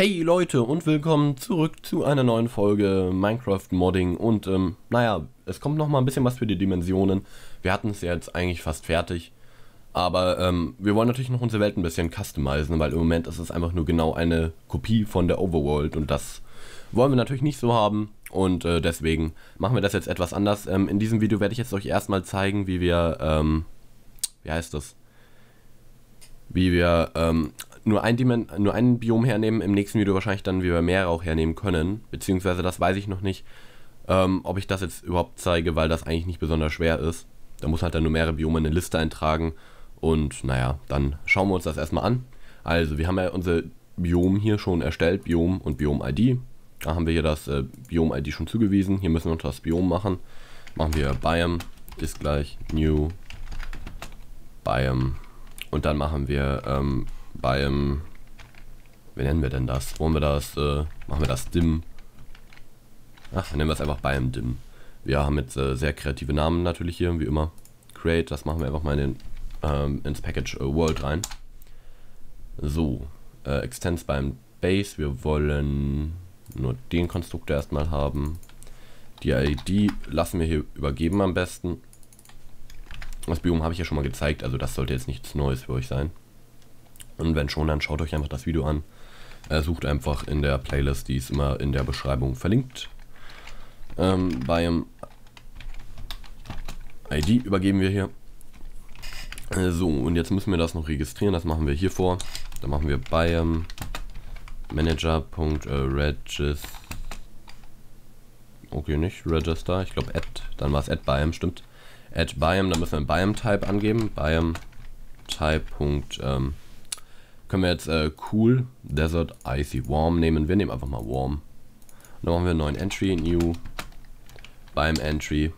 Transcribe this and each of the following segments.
Hey Leute und willkommen zurück zu einer neuen Folge Minecraft Modding und ähm, naja, es kommt noch mal ein bisschen was für die Dimensionen. Wir hatten es ja jetzt eigentlich fast fertig, aber ähm, wir wollen natürlich noch unsere Welt ein bisschen customizen, weil im Moment ist es einfach nur genau eine Kopie von der Overworld und das wollen wir natürlich nicht so haben und äh, deswegen machen wir das jetzt etwas anders. Ähm, in diesem Video werde ich jetzt euch erstmal zeigen, wie wir, ähm, wie heißt das? Wie wir ähm, nur ein, Dimen nur ein Biom hernehmen, im nächsten Video wahrscheinlich dann, wie wir mehrere auch hernehmen können. Beziehungsweise das weiß ich noch nicht, ähm, ob ich das jetzt überhaupt zeige, weil das eigentlich nicht besonders schwer ist. Da muss halt dann nur mehrere Biome in eine Liste eintragen. Und naja, dann schauen wir uns das erstmal an. Also, wir haben ja unser Biom hier schon erstellt, Biom und Biom-ID. Da haben wir hier das äh, Biom-ID schon zugewiesen. Hier müssen wir noch das Biom machen. Machen wir Biome ist gleich New Biome. Und dann machen wir ähm, beim, wie nennen wir denn das? Wollen wir das, äh, machen wir das Dim? Ach, nennen wir es einfach beim Dim. Wir haben jetzt äh, sehr kreative Namen natürlich hier, wie immer. Create, das machen wir einfach mal in den, ähm, ins Package äh, World rein. So, äh, Extends beim Base, wir wollen nur den Konstruktor erstmal haben. Die ID lassen wir hier übergeben am besten. Das Biom habe ich ja schon mal gezeigt, also das sollte jetzt nichts Neues für euch sein. Und wenn schon, dann schaut euch einfach das Video an. Äh, sucht einfach in der Playlist, die ist immer in der Beschreibung verlinkt. Ähm, beim ID übergeben wir hier. Äh, so, und jetzt müssen wir das noch registrieren. Das machen wir hier vor. Da machen wir beim Manager.register. Okay, nicht Register. Ich glaube, add. Dann war es add biome, stimmt. Add biome, dann müssen wir biome Type angeben. Biome Type. Ähm, können wir jetzt äh, Cool, Desert, Icy, Warm nehmen. Wir nehmen einfach mal Warm. Dann machen wir einen neuen Entry, New, beim Entry.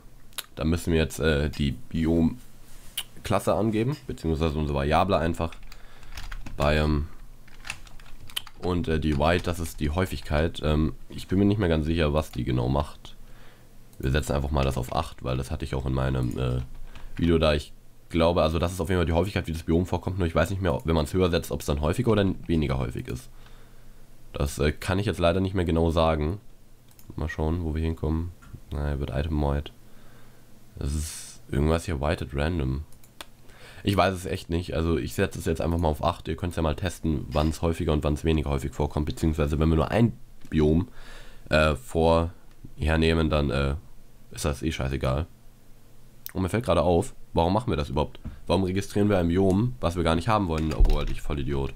Da müssen wir jetzt äh, die Biom-Klasse angeben, beziehungsweise unsere Variable einfach. Biome. Und äh, die White, das ist die Häufigkeit. Ähm, ich bin mir nicht mehr ganz sicher, was die genau macht. Wir setzen einfach mal das auf 8, weil das hatte ich auch in meinem äh, Video, da ich glaube, also das ist auf jeden Fall die Häufigkeit, wie das Biom vorkommt, nur ich weiß nicht mehr, wenn man es höher setzt, ob es dann häufiger oder weniger häufig ist. Das äh, kann ich jetzt leider nicht mehr genau sagen. Mal schauen, wo wir hinkommen. Naja, wird Item White. Das ist irgendwas hier whited random. Ich weiß es echt nicht. Also ich setze es jetzt einfach mal auf 8. Ihr könnt es ja mal testen, wann es häufiger und wann es weniger häufig vorkommt. Beziehungsweise wenn wir nur ein Biom äh, vorhernehmen, dann äh, ist das eh scheißegal. Und mir fällt gerade auf, warum machen wir das überhaupt? Warum registrieren wir ein Biom, was wir gar nicht haben wollen, obwohl ich voll Idiot.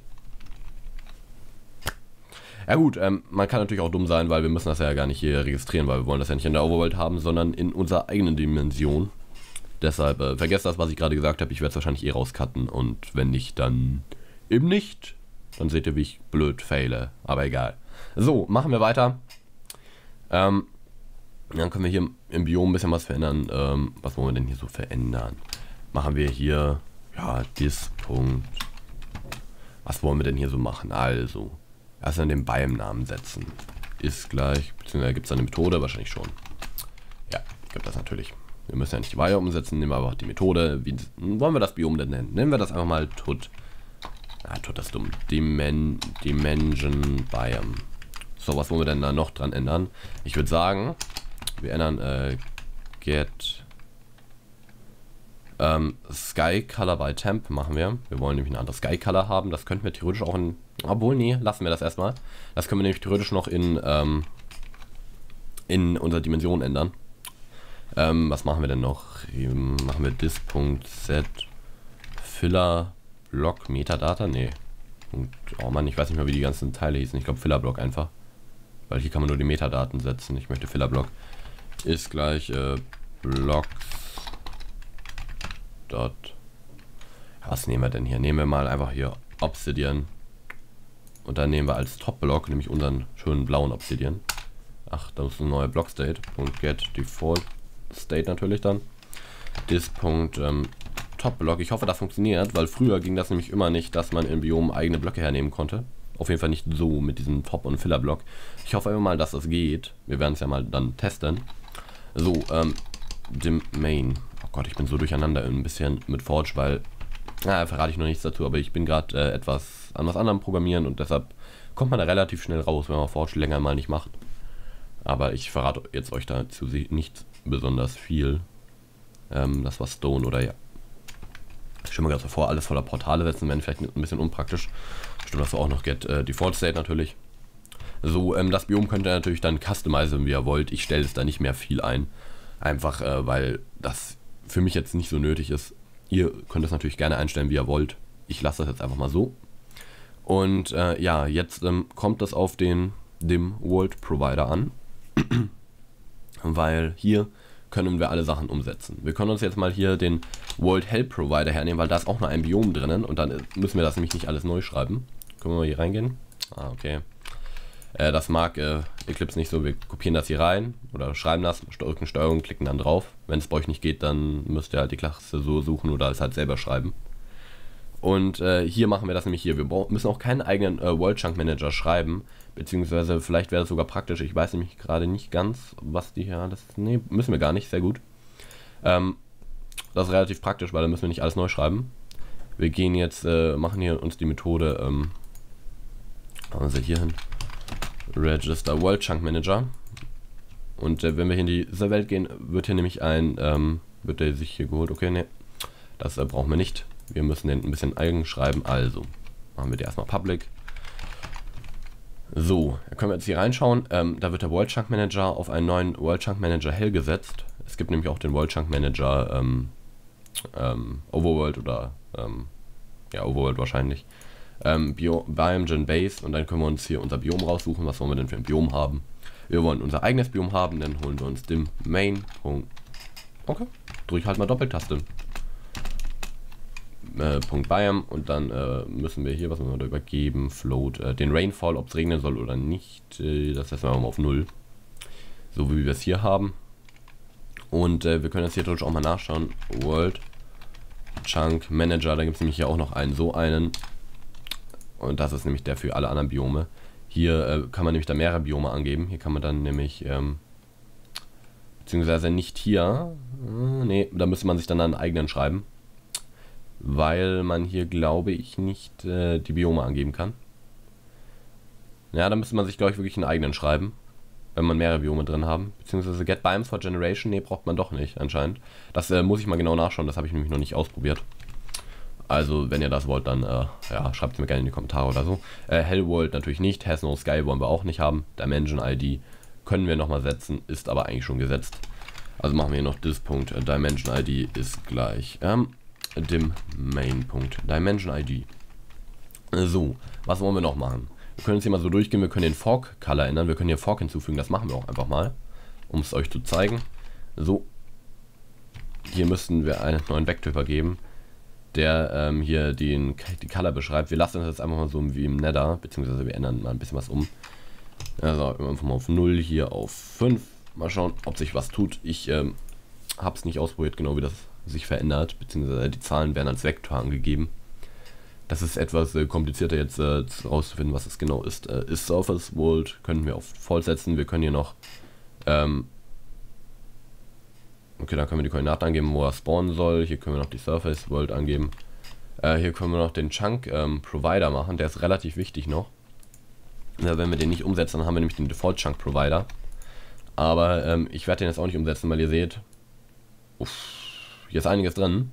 Ja gut, ähm, man kann natürlich auch dumm sein, weil wir müssen das ja gar nicht hier registrieren, weil wir wollen das ja nicht in der Overworld haben, sondern in unserer eigenen Dimension. Deshalb äh, vergesst das, was ich gerade gesagt habe. Ich werde es wahrscheinlich eh rauscutten und wenn nicht, dann eben nicht. Dann seht ihr, wie ich blöd fehle. Aber egal. So, machen wir weiter. Ähm, dann können wir hier im Biom ein bisschen was verändern. Ähm, was wollen wir denn hier so verändern? Machen wir hier, ja, Dis-Punkt. Was wollen wir denn hier so machen? Also, erstmal den Biome-Namen setzen. Ist gleich, beziehungsweise gibt es eine Methode? Wahrscheinlich schon. Ja, gibt das natürlich. Wir müssen ja nicht die Biome umsetzen, nehmen wir einfach die Methode. Wie wollen wir das Biom denn nennen? Nennen wir das einfach mal Tut. Ah, Tut das dumm. Dimen Dimension Biome. So, was wollen wir denn da noch dran ändern? Ich würde sagen, wir ändern äh, get ähm, Sky Color by Temp machen wir. Wir wollen nämlich ein anderes Sky Color haben. Das könnten wir theoretisch auch in. Obwohl, nee, lassen wir das erstmal. Das können wir nämlich theoretisch noch in, ähm, in unserer Dimension ändern. Ähm, was machen wir denn noch? Machen wir dis.set Filler Block Metadata? Nee. oh Mann, ich weiß nicht mehr, wie die ganzen Teile hießen. Ich glaube Filler Block einfach. Weil hier kann man nur die Metadaten setzen. Ich möchte Filler Block ist gleich äh, Blocks dot. Was nehmen wir denn hier? Nehmen wir mal einfach hier Obsidian. Und dann nehmen wir als Top-Block nämlich unseren schönen blauen Obsidian. Ach, das ist ein neuer Block-State. Get Default State natürlich dann. Dis. Ähm, Top-Block. Ich hoffe, das funktioniert, weil früher ging das nämlich immer nicht, dass man im Biom eigene Blöcke hernehmen konnte. Auf jeden Fall nicht so mit diesem Top- und Filler-Block. Ich hoffe immer mal, dass das geht. Wir werden es ja mal dann testen. So, ähm, dem Main. Oh Gott, ich bin so durcheinander ein bisschen mit Forge, weil, na, verrate ich noch nichts dazu, aber ich bin gerade äh, etwas an was anderem programmieren und deshalb kommt man da relativ schnell raus, wenn man Forge länger mal nicht macht. Aber ich verrate jetzt euch dazu nicht besonders viel. Ähm, das war Stone oder ja. Ich stelle mir gerade so vor, alles voller Portale setzen, werden vielleicht ein bisschen unpraktisch. Stimmt, das war auch noch Get äh, Default State natürlich. So, ähm, das Biom könnt ihr natürlich dann customizen, wie ihr wollt. Ich stelle es da nicht mehr viel ein. Einfach, äh, weil das für mich jetzt nicht so nötig ist. Ihr könnt es natürlich gerne einstellen, wie ihr wollt. Ich lasse das jetzt einfach mal so. Und äh, ja, jetzt ähm, kommt das auf den dem World Provider an. weil hier können wir alle Sachen umsetzen. Wir können uns jetzt mal hier den World Help Provider hernehmen, weil da ist auch noch ein Biom drinnen und dann müssen wir das nämlich nicht alles neu schreiben. Können wir mal hier reingehen? Ah, okay. Äh, das mag äh, Eclipse nicht so. Wir kopieren das hier rein oder schreiben das, drücken Steuerung, klicken dann drauf. Wenn es bei euch nicht geht, dann müsst ihr halt die Klasse so suchen oder es halt selber schreiben. Und äh, hier machen wir das nämlich hier. Wir müssen auch keinen eigenen äh, World Chunk Manager schreiben. Beziehungsweise vielleicht wäre das sogar praktisch. Ich weiß nämlich gerade nicht ganz, was die hier. Das, nee, müssen wir gar nicht. Sehr gut. Ähm, das ist relativ praktisch, weil da müssen wir nicht alles neu schreiben. Wir gehen jetzt, äh, machen hier uns die Methode, ähm, also hier hin. Register World Chunk Manager. Und äh, wenn wir hier in diese Welt gehen, wird hier nämlich ein, ähm, wird der sich hier geholt. Okay, ne, das äh, brauchen wir nicht. Wir müssen den ein bisschen eigen schreiben. Also, machen wir die erstmal Public. So, können wir jetzt hier reinschauen. Ähm, da wird der World Chunk Manager auf einen neuen World Chunk Manager Hell gesetzt. Es gibt nämlich auch den World Chunk Manager ähm, ähm, Overworld oder ähm, ja, Overworld wahrscheinlich ähm, Biome Gen Base und dann können wir uns hier unser Biom raussuchen. Was wollen wir denn für ein Biom haben? Wir wollen unser eigenes Biom haben, dann holen wir uns den Main. Okay, drücke halt mal Doppeltaste. Äh, Punkt Biome und dann äh, müssen wir hier, was müssen wir da übergeben? Float, äh, den Rainfall, ob es regnen soll oder nicht. Äh, das setzen wir mal auf 0. So wie wir es hier haben. Und äh, wir können jetzt hier auch mal nachschauen. World Chunk Manager, da gibt es nämlich hier auch noch einen, so einen. Und das ist nämlich der für alle anderen Biome. Hier äh, kann man nämlich da mehrere Biome angeben. Hier kann man dann nämlich, ähm, beziehungsweise nicht hier, äh, nee, da müsste man sich dann einen eigenen schreiben. Weil man hier, glaube ich, nicht äh, die Biome angeben kann. Ja, da müsste man sich, glaube ich, wirklich einen eigenen schreiben. Wenn man mehrere Biome drin haben. Beziehungsweise Get Biomes for Generation, nee, braucht man doch nicht, anscheinend. Das äh, muss ich mal genau nachschauen, das habe ich nämlich noch nicht ausprobiert. Also, wenn ihr das wollt, dann äh, ja, schreibt es mir gerne in die Kommentare oder so. Äh, Hellworld natürlich nicht. Has No Sky wollen wir auch nicht haben. Dimension ID können wir nochmal setzen, ist aber eigentlich schon gesetzt. Also machen wir hier noch this. Äh, Dimension ID ist gleich ähm, dem Main. Dimension ID. So, was wollen wir noch machen? Wir können jetzt hier mal so durchgehen. Wir können den Fork Color ändern. Wir können hier Fork hinzufügen. Das machen wir auch einfach mal, um es euch zu zeigen. So. Hier müssten wir einen neuen Vektor übergeben der ähm, hier den, die Color beschreibt. Wir lassen das jetzt einfach mal so wie im Nether, beziehungsweise wir ändern mal ein bisschen was um. Also einfach mal auf 0, hier auf 5. Mal schauen, ob sich was tut. Ich ähm, habe es nicht ausprobiert, genau wie das sich verändert, beziehungsweise die Zahlen werden als Vektor angegeben. Das ist etwas äh, komplizierter jetzt äh, rauszufinden, was es genau ist. Äh, ist Surface World können wir auf Voll setzen. Wir können hier noch ähm, Okay, da können wir die Koordinaten angeben, wo er spawnen soll. Hier können wir noch die Surface World angeben. Äh, hier können wir noch den Chunk ähm, Provider machen. Der ist relativ wichtig noch. Ja, wenn wir den nicht umsetzen, dann haben wir nämlich den Default Chunk Provider. Aber ähm, ich werde den jetzt auch nicht umsetzen, weil ihr seht, uff, hier ist einiges drin.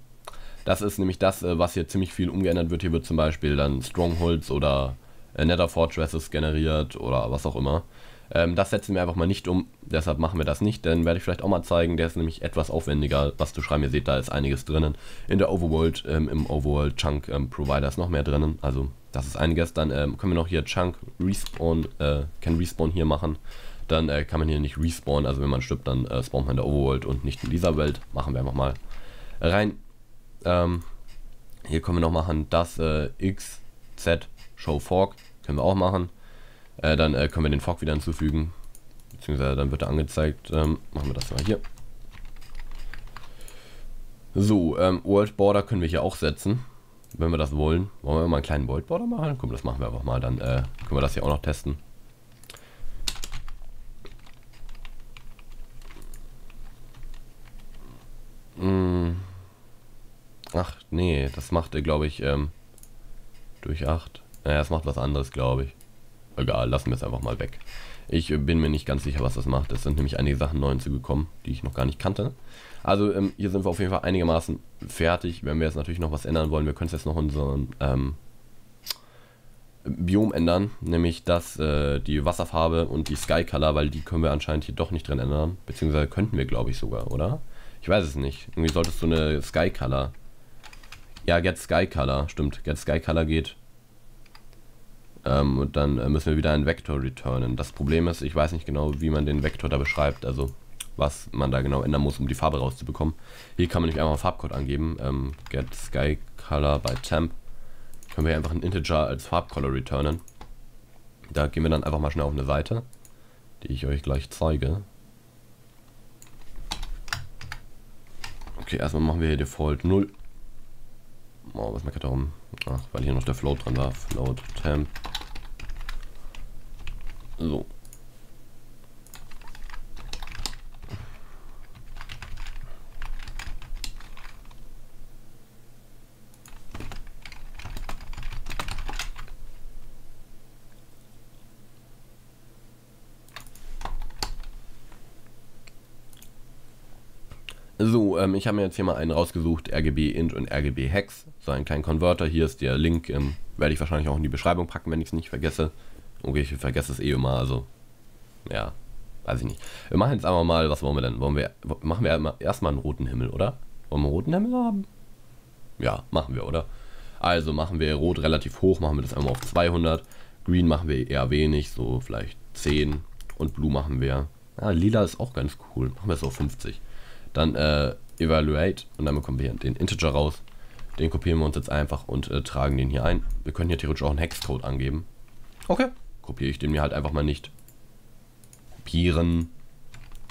Das ist nämlich das, äh, was hier ziemlich viel umgeändert wird. Hier wird zum Beispiel dann Strongholds oder äh, Nether Fortresses generiert oder was auch immer. Ähm, das setzen wir einfach mal nicht um, deshalb machen wir das nicht. Dann werde ich vielleicht auch mal zeigen, der ist nämlich etwas aufwendiger, was zu schreiben. Ihr seht, da ist einiges drinnen. In der Overworld, ähm, im Overworld Chunk ähm, Provider ist noch mehr drinnen. Also das ist einiges. Dann ähm, können wir noch hier Chunk Respawn, äh, kann Respawn hier machen. Dann äh, kann man hier nicht respawnen, also wenn man stirbt, dann äh, spawnt man in der Overworld und nicht in dieser Welt. Machen wir einfach mal rein. Ähm, hier können wir noch machen, das äh, X, Z, Show Fork, können wir auch machen. Äh, dann äh, können wir den Fog wieder hinzufügen. Beziehungsweise dann wird er angezeigt. Ähm, machen wir das mal hier. So, ähm, World Border können wir hier auch setzen. Wenn wir das wollen. Wollen wir mal einen kleinen World Border machen? Komm, das machen wir einfach mal. Dann äh, können wir das hier auch noch testen. Hm. Ach, nee, das macht er, glaube ich, ähm, durch 8. Naja, das macht was anderes, glaube ich. Egal, lassen wir es einfach mal weg. Ich bin mir nicht ganz sicher, was das macht. Es sind nämlich einige Sachen neu hinzugekommen, die ich noch gar nicht kannte. Also ähm, hier sind wir auf jeden Fall einigermaßen fertig. Wenn wir jetzt natürlich noch was ändern wollen, wir können es jetzt noch unseren ähm, Biom ändern, nämlich das, äh, die Wasserfarbe und die Sky Color, weil die können wir anscheinend hier doch nicht drin ändern. Beziehungsweise könnten wir, glaube ich, sogar, oder? Ich weiß es nicht. Irgendwie solltest du eine Sky Color. Ja, Get Sky Color, stimmt. Get Sky Color geht. Ähm, und dann äh, müssen wir wieder einen Vektor returnen. Das Problem ist, ich weiß nicht genau, wie man den Vektor da beschreibt. Also was man da genau ändern muss, um die Farbe rauszubekommen. Hier kann man nämlich einfach Farbcode angeben. Ähm, get Sky Color by Temp. Können wir einfach einen Integer als Farbcolor returnen. Da gehen wir dann einfach mal schnell auf eine Seite, die ich euch gleich zeige. Okay, erstmal machen wir hier Default 0. Oh, was meckert darum? Ach, weil hier noch der Float dran war. Float Temp. So, So, ähm, ich habe mir jetzt hier mal einen rausgesucht, RGB Int und RGB Hex. So einen kleinen Converter. Hier ist der Link, ähm, werde ich wahrscheinlich auch in die Beschreibung packen, wenn ich es nicht vergesse. Okay, ich vergesse es eh immer, also ja, weiß ich nicht. Wir machen jetzt einfach mal, was wollen wir denn? Wollen wir, machen wir erstmal einen roten Himmel, oder? Wollen wir einen roten Himmel haben? Ja, machen wir, oder? Also machen wir rot relativ hoch, machen wir das einmal auf 200. Green machen wir eher wenig, so vielleicht 10. Und Blue machen wir, ja, lila ist auch ganz cool, machen wir es auf 50. Dann äh, Evaluate und dann bekommen wir den Integer raus. Den kopieren wir uns jetzt einfach und äh, tragen den hier ein. Wir können hier theoretisch auch einen Hexcode angeben. Okay. Kopiere ich den mir halt einfach mal nicht. Kopieren.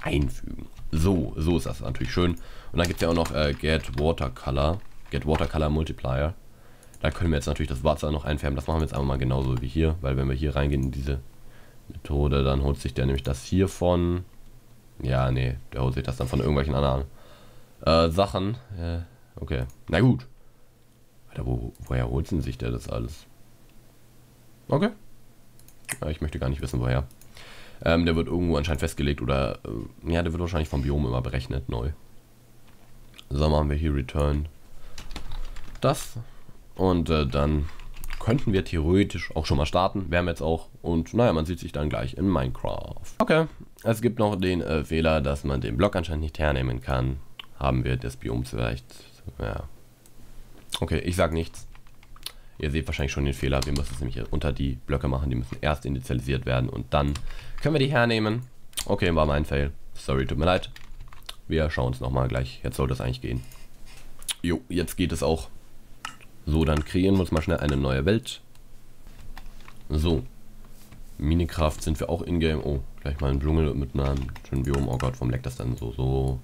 Einfügen. So, so ist das natürlich schön. Und dann gibt es ja auch noch äh, Get Watercolor. Get Watercolor Multiplier. Da können wir jetzt natürlich das Wasser noch einfärben. Das machen wir jetzt einfach mal genauso wie hier. Weil wenn wir hier reingehen in diese Methode, dann holt sich der nämlich das hier von ja, nee, der holt sich das dann von irgendwelchen anderen äh, Sachen. Äh, okay, na gut. Alter, wo, woher holt sich der das alles? Okay. Ja, ich möchte gar nicht wissen, woher. Ähm, der wird irgendwo anscheinend festgelegt oder, äh, ja, der wird wahrscheinlich vom Biom immer berechnet, neu. So, machen wir hier Return das. Und äh, dann könnten wir theoretisch auch schon mal starten. Werden wir jetzt auch. Und naja, man sieht sich dann gleich in Minecraft. Okay, es gibt noch den äh, Fehler, dass man den Block anscheinend nicht hernehmen kann. Haben wir das Biom vielleicht. Ja. Okay, ich sag nichts. Ihr seht wahrscheinlich schon den Fehler. Wir müssen es nämlich unter die Blöcke machen. Die müssen erst initialisiert werden und dann können wir die hernehmen. Okay, war mein Fail. Sorry, tut mir leid. Wir schauen es nochmal gleich. Jetzt sollte es eigentlich gehen. Jo, jetzt geht es auch. So, dann kreieren wir uns mal schnell eine neue Welt. So. Minecraft sind wir auch in-game. Oh, gleich mal ein Dschungel mit einem schönen Biom. Oh Gott, warum leckt das denn so? So.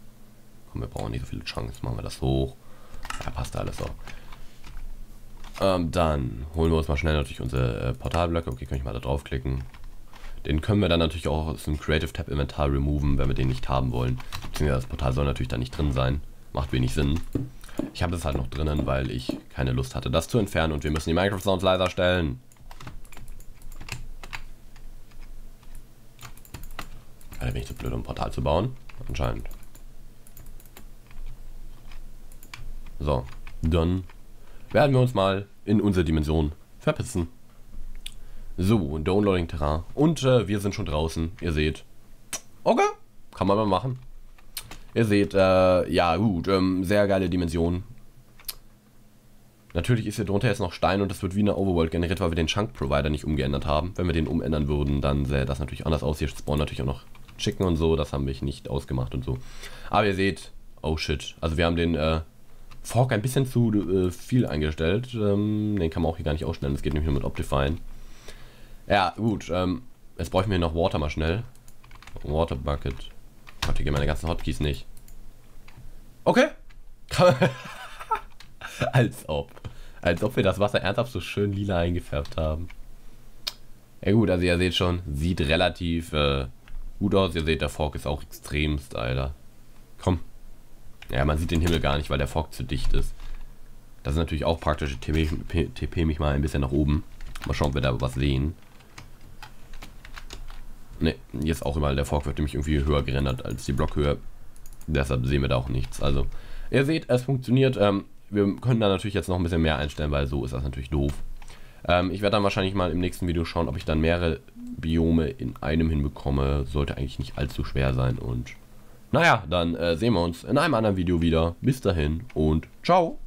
Komm, wir brauchen nicht so viele Chunks. Machen wir das hoch. Ja, passt alles auch. Ähm, dann holen wir uns mal schnell natürlich unsere äh, Portalblöcke. Okay, kann ich mal da draufklicken. Den können wir dann natürlich auch aus dem Creative Tab Inventar removen, wenn wir den nicht haben wollen. Beziehungsweise das Portal soll natürlich da nicht drin sein. Macht wenig Sinn. Ich habe es halt noch drinnen, weil ich keine Lust hatte, das zu entfernen und wir müssen die Minecraft Sounds leiser stellen. Alter, bin ich zu blöd, um ein Portal zu bauen? Anscheinend. So, dann werden wir uns mal in unsere Dimension verpissen. So, Downloading Terrain. Und äh, wir sind schon draußen. Ihr seht. Okay, kann man mal machen. Ihr seht, äh, ja gut, ähm, sehr geile Dimension. Natürlich ist hier drunter jetzt noch Stein und das wird wie eine Overworld generiert, weil wir den Chunk Provider nicht umgeändert haben. Wenn wir den umändern würden, dann sähe das natürlich anders aus. Hier spawnen natürlich auch noch Chicken und so, das haben wir nicht ausgemacht und so. Aber ihr seht, oh shit, also wir haben den äh, Fork ein bisschen zu äh, viel eingestellt. Ähm, den kann man auch hier gar nicht ausstellen, das geht nämlich nur mit Optifine. Ja, gut, ähm, jetzt bräuchten wir noch Water mal schnell. Water Bucket. Gott, hier gehen meine ganzen Hotkeys nicht. Okay. Als ob. Als ob wir das Wasser ernsthaft so schön lila eingefärbt haben. Ja gut, also ihr seht schon, sieht relativ äh, gut aus. Ihr seht, der Fork ist auch extrem styler. Komm. Ja, man sieht den Himmel gar nicht, weil der Fork zu dicht ist. Das ist natürlich auch praktisch. Ich TP mich mal ein bisschen nach oben. Mal schauen, ob wir da was sehen. Ne, jetzt auch immer, der Fork wird nämlich irgendwie höher gerendert als die Blockhöhe. Deshalb sehen wir da auch nichts. Also, ihr seht, es funktioniert. Ähm, wir können da natürlich jetzt noch ein bisschen mehr einstellen, weil so ist das natürlich doof. Ähm, ich werde dann wahrscheinlich mal im nächsten Video schauen, ob ich dann mehrere Biome in einem hinbekomme. Sollte eigentlich nicht allzu schwer sein. Und naja, dann äh, sehen wir uns in einem anderen Video wieder. Bis dahin und ciao.